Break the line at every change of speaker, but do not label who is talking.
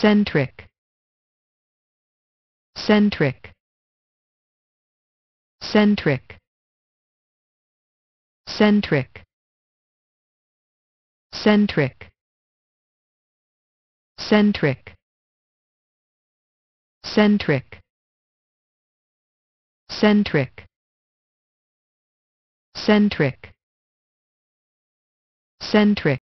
centric centric centric centric centric centric centric centric centric centric